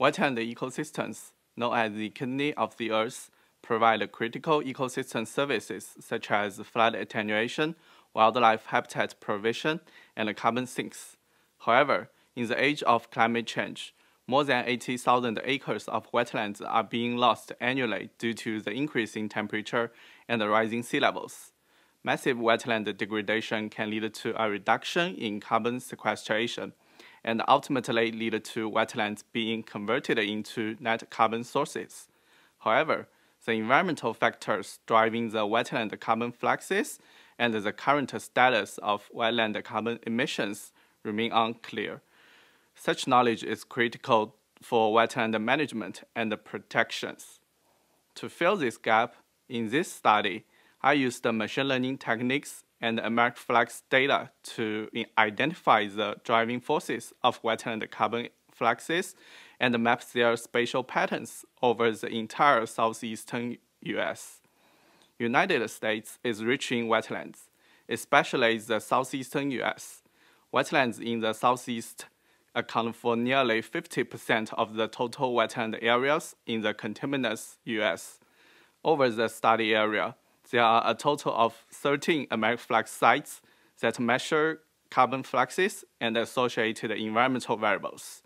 wetland ecosystems, known as the kidney of the Earth, provide critical ecosystem services such as flood attenuation, wildlife habitat provision, and carbon sinks. However, in the age of climate change, more than 80,000 acres of wetlands are being lost annually due to the increase in temperature and the rising sea levels. Massive wetland degradation can lead to a reduction in carbon sequestration and ultimately lead to wetlands being converted into net carbon sources. However, the environmental factors driving the wetland carbon fluxes and the current status of wetland carbon emissions remain unclear. Such knowledge is critical for wetland management and protections. To fill this gap, in this study, I used machine learning techniques and Flux data to identify the driving forces of wetland carbon fluxes and map their spatial patterns over the entire southeastern U.S. United States is rich in wetlands, especially the southeastern U.S. Wetlands in the southeast account for nearly 50% of the total wetland areas in the continuous U.S. Over the study area, there are a total of 13 Flux sites that measure carbon fluxes and associated environmental variables.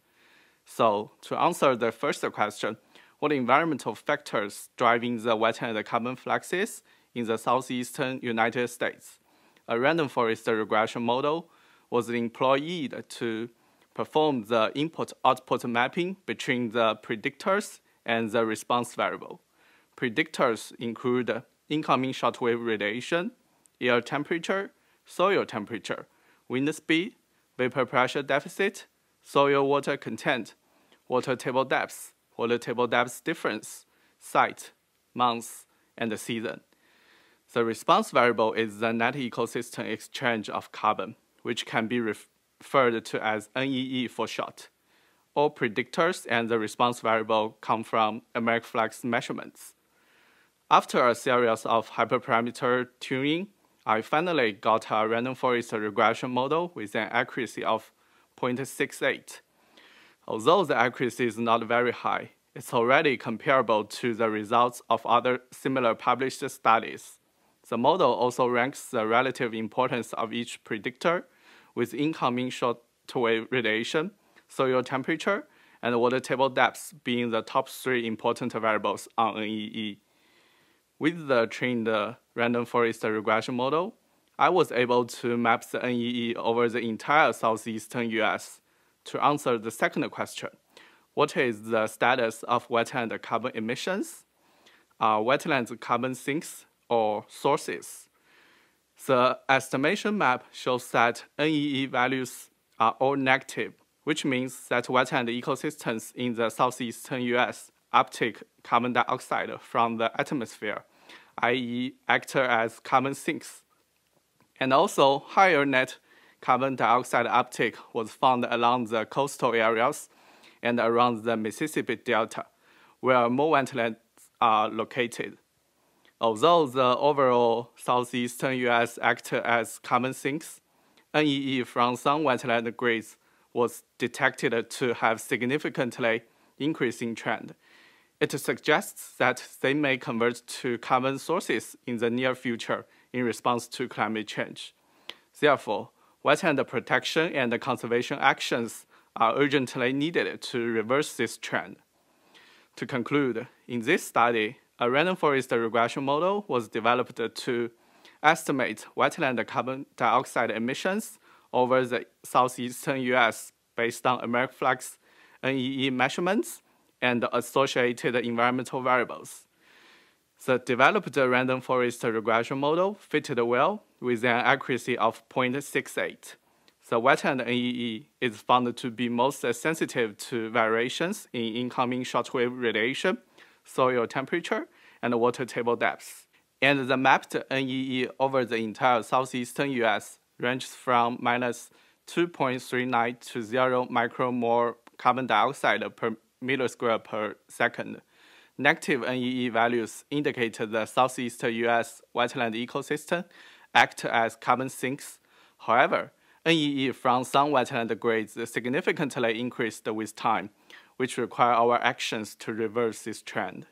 So to answer the first question, what environmental factors driving the wetland carbon fluxes in the southeastern United States? A random forest regression model was employed to perform the input-output mapping between the predictors and the response variable. Predictors include incoming shortwave radiation, air temperature, soil temperature, wind speed, vapor pressure deficit, soil water content, water table depth, water table depth difference, site, month, and the season. The response variable is the net ecosystem exchange of carbon, which can be referred to as NEE for short. All predictors and the response variable come from Flux measurements. After a series of hyperparameter tuning, I finally got a random forest regression model with an accuracy of 0.68. Although the accuracy is not very high, it's already comparable to the results of other similar published studies. The model also ranks the relative importance of each predictor, with incoming shortwave radiation, soil temperature, and water table depth being the top three important variables on NEE. With the trained uh, random forest regression model, I was able to map the NEE over the entire southeastern US. To answer the second question, what is the status of wetland carbon emissions? Uh, are wetlands carbon sinks or sources? The estimation map shows that NEE values are all negative, which means that wetland ecosystems in the southeastern US uptake carbon dioxide from the atmosphere, i.e. act as carbon sinks. And also higher net carbon dioxide uptake was found along the coastal areas and around the Mississippi Delta, where more wetlands are located. Although the overall southeastern U.S. act as carbon sinks, NEE from some wetland grades was detected to have significantly increasing trend. It suggests that they may convert to carbon sources in the near future in response to climate change. Therefore, wetland protection and conservation actions are urgently needed to reverse this trend. To conclude, in this study, a random forest regression model was developed to estimate wetland carbon dioxide emissions over the southeastern U.S. based on Flux NEE measurements and associated environmental variables. The developed random forest regression model fitted well with an accuracy of 0.68. The wetland NEE is found to be most sensitive to variations in incoming shortwave radiation, soil temperature, and water table depths. And the mapped NEE over the entire southeastern US ranges from minus 2.39 to 0 micromole carbon dioxide per meter square per second. Negative NEE values indicate the southeast US wetland ecosystem act as carbon sinks. However, NEE from some wetland grades significantly increased with time, which require our actions to reverse this trend.